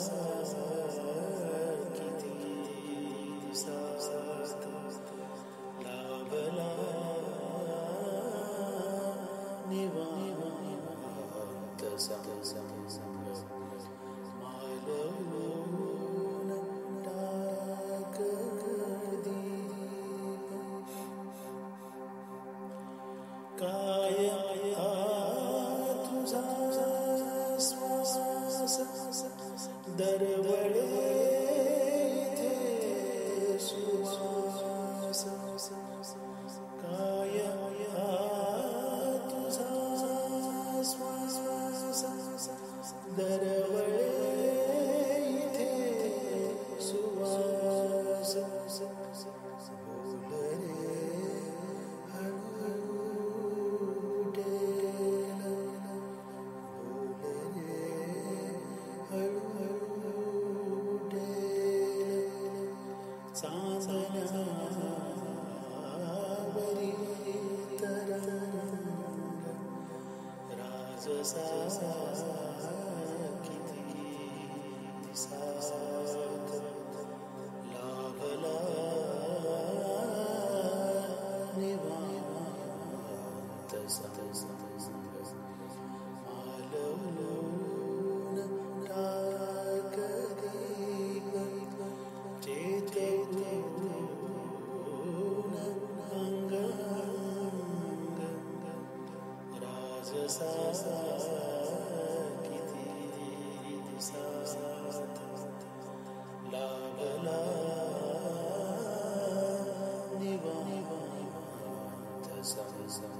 Podcast. Darbar Jesus. is, though.